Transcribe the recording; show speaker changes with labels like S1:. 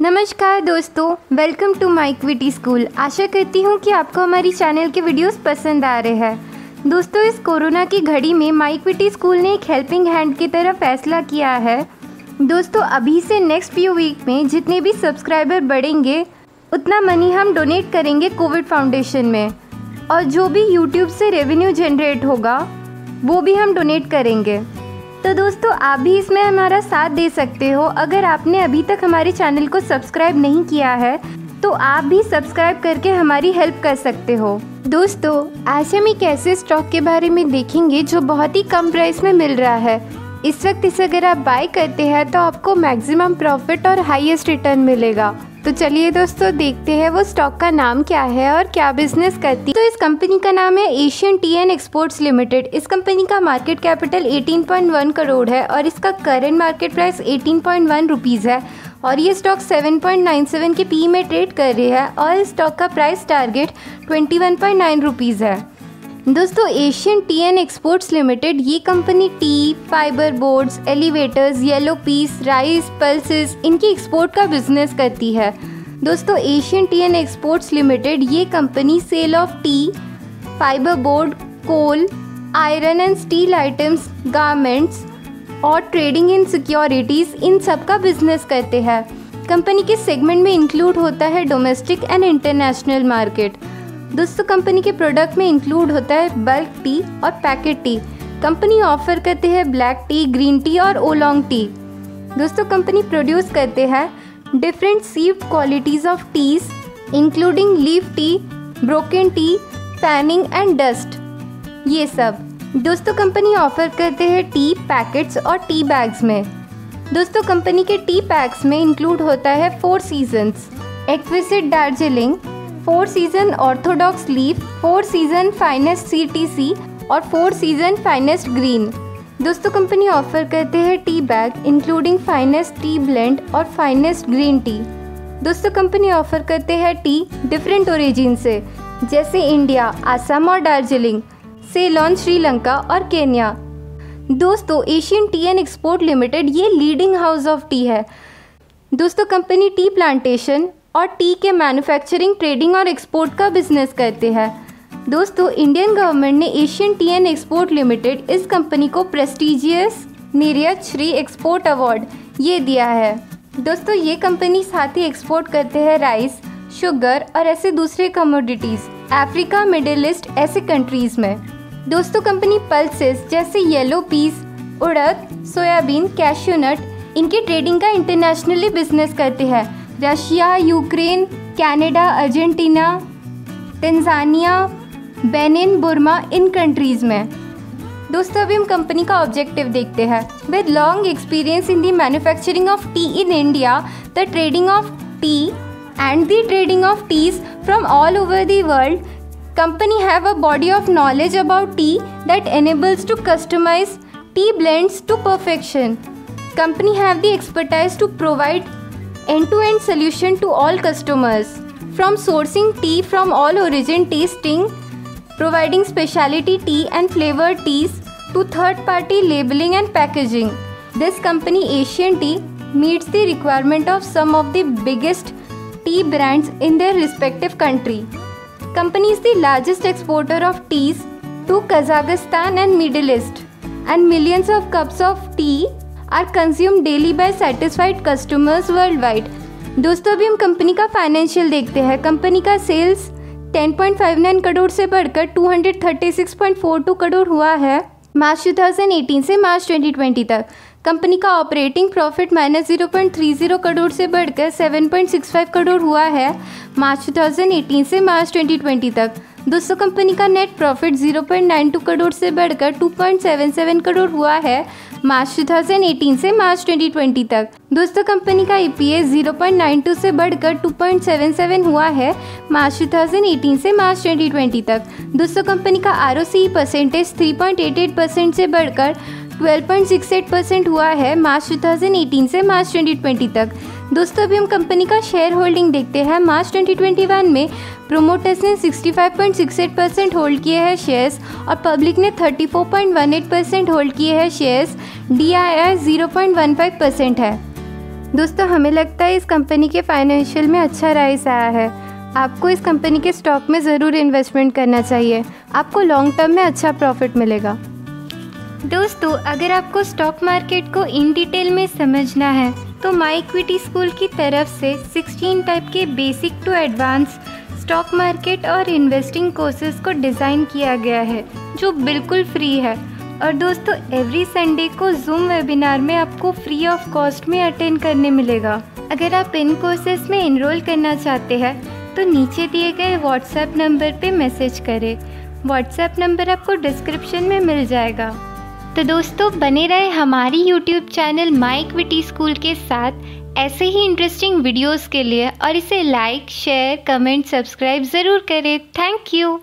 S1: नमस्कार दोस्तों welcome to my equity school आशा करती हूँ कि आपको हमारी चैनल के वीडियोस पसंद आ रहे हैं। दोस्तों, इस कोरोना की घड़ी में माई क्विटी स्कूल ने एक हेल्पिंग हैंड की तरह फैसला किया है। दोस्तों, अभी से नेक्स्ट फ्यू वीक में जितने भी सब्सक्राइबर बढ़ेंगे, उतना मनी हम डोनेट करेंगे कोविड फाउंडेशन में। और जो भी यूट्यूब से रेवेन्यू जनरेट होगा, वो भी हम डोनेट करेंगे। तो दोस्तों, आप भी इसमें हमारा साथ दे सकते हो। अगर आपने अभी तक हमारे चैनल को सब्सक्राइब नहीं किया है तो आप भी सब्सक्राइब करके हमारी हेल्प कर सकते हो। दोस्तों, आज हम एक ऐसे स्टॉक के बारे में देखेंगे जो बहुत ही कम प्राइस में मिल रहा है। इस वक्त इसे अगर आप बाय करते हैं तो आपको मैक्सिमम प्रॉफिट और हाईएस्ट रिटर्न मिलेगा। तो चलिए दोस्तों, देखते हैं वो स्टॉक का नाम क्या है और क्या बिज़नेस करती है। तो इस कंपनी का नाम है Asian tea and exports limited इस कंपनी का मार्केट कैपिटल 18.1 करोड़ है और इसका करंट मार्केट प्राइस 18.1 रुपीज़ है। और ये स्टॉक 7.97 के पी में ट्रेड कर रही है और इस स्टॉक का प्राइस टारगेट 21.9 रुपीज़ है। दोस्तों Asian tea and exports limited ये company tea fibre boards elevators yellow peas rice pulses इनकी एक्सपोर्ट का बिज़नेस करती है। दोस्तों Asian tea and exports limited ये company sale of tea fibre board coal iron and steel items garments और trading in securities इन सब का बिज़नेस करते हैं। कंपनी के सेगमेंट में इंक्लूड होता है डोमेस्टिक एंड इंटरनेशनल मार्केट दोस्तों कंपनी के प्रोडक्ट में इंक्लूड होता है बल्क टी और पैकेट टी कंपनी ऑफ़र करते हैं ब्लैक टी ग्रीन टी और ओलोंग टी दोस्तों कंपनी प्रोड्यूस करते हैं different sieved qualities of teas including leaf tea broken tea fanning and dust ये सब. दोस्तों कंपनी ऑफ़र करते हैं टी पैकेट्स और टी बैग्स में. दोस्तों कंपनी के टी पैक्स में इंक्लूड होता है four seasons exquisite Darjeeling four season orthodox leaf, four season finest C T C और फोर सीज़न फाइनेस्ट ग्रीन। दोस्तों, कंपनी ऑफ़र करते हैं tea bag including finest tea blend और फाइनेस्ट ग्रीन टी दोस्तों, company offer करते हैं T different origin से, जैसे इंडिया, आसाम और दार्जिलिंग, सेलोन, श्रीलंका और केन्या। दोस्तों, Asian tea and export limited ये लीडिंग हाउस ऑफ़ टी है। दोस्तों, कंपनी टी प्लांटेशन और टी के मैन्युफैक्चरिंग ट्रेडिंग और एक्सपोर्ट का बिज़नेस करते हैं। दोस्तों इंडियन गवर्नमेंट ने Asian tea and export limited इस कंपनी को प्रेस्टिजियस निर्यात श्री एक्सपोर्ट अवार्ड ये दिया है। दोस्तों, ये कंपनी साथ ही एक्सपोर्ट करते हैं राइस शुगर और ऐसे दूसरे कमोडिटीज़ अफ्रीका मिडिल ईस्ट ऐसे कंट्रीज़ में। दोस्तों कंपनी पल्सेस जैसे येलो पीस उड़द, सोयाबीन कैश्यू नट इनकी ट्रेडिंग का इंटरनेशनली बिज़नेस करते हैं। Russia, Ukraine, Canada, Argentina, Tanzania, Benin, Burma, इन कंट्रीज़ में। दोस्तों, अभी हम कंपनी का ऑब्जेक्टिव देखते हैं। With long experience in the manufacturing of tea in India the trading of tea and the trading of teas from all over the world company have a body of knowledge about tea that enables to customize tea blends to perfection. Company have the expertise to provide end-to-end solution to all customers. From sourcing tea from all origin tasting providing specialty tea and flavored teas to third party labeling and packaging this company asian tea meets the requirement of some of the biggest tea brands in their respective country. Company is the largest exporter of teas to kazakhstan and middle east and millions of cups of tea are consume daily by satisfied customers world wide दोस्तों, अभी हम company का financial देखते हैं। Company का sales 10.59 crore से बढ़कर 236.42 करोड़ हुआ है मार्च 2018 से मार्च 2020 तक। कंपनी का operating profit minus zero point three zero crore से बढ़कर seven point six five crore हुआ है मार्च 2018 से मार्च 2020 तक। दोस्तों कंपनी का नेट प्रॉफिट 0.92 करोड़ से बढ़कर 2.77 करोड़ हुआ है, मार्च 2018 से मार्च 2020 तक। दोस्तों कंपनी का ईपीएस 0.92 से बढ़कर 2.77 हुआ है, मार्च 2018 से मार्च 2020 तक। दोस्तों कंपनी का आरओसी परसेंटेज 3.88 परसेंट से बढ़कर 12.68 परसेंट हुआ है, मार्च 2018 से मार्च 2020 तक। दोस्तों, अभी हम कंपनी का शेयर होल्डिंग देखते हैं। मार्च 2021 में प्रोमोटर्स ने 65.68 परसेंट होल्ड किए हैं शेयर्स और पब्लिक ने 34.18 परसेंट होल्ड किए हैं shares D I R zero percent है। दोस्तों, हमें लगता है इस कंपनी के फाइनेंशियल में अच्छा राइस आया है। आपको इस कंपनी के स्टॉक में ज़रूर इन्वेस्टमेंट करना चाहिए। आपको लॉन्ग टर्म में अच्छा प्रॉफिट मिलेगा। दोस्तों, अगर आपको स्टॉक मार्केट को इन डिटेल में समझना है तो माई इक्विटी स्कूल की तरफ़ से 16 टाइप के basic to advance stock market और इन्वेस्टिंग कोर्सेज को डिज़ाइन किया गया है, जो बिल्कुल फ्री है। और दोस्तों एवरी संडे को जूम वेबिनार में आपको फ्री ऑफ़ कॉस्ट में अटेंड करने मिलेगा। अगर आप इन कोर्सेज में इनरोल करना चाहते हैं तो नीचे दिए गए व्हाट्सएप नंबर पे मैसेज करें। व्हाट्सएप नंबर आपको डिस्क्रिप्शन में मिल जाएगा। तो दोस्तों, बने रहे हमारी YouTube channel my equity school के साथ। ऐसे ही इंटरेस्टिंग वीडियोस के लिए और इसे लाइक शेयर कमेंट सब्सक्राइब ज़रूर करें। Thank you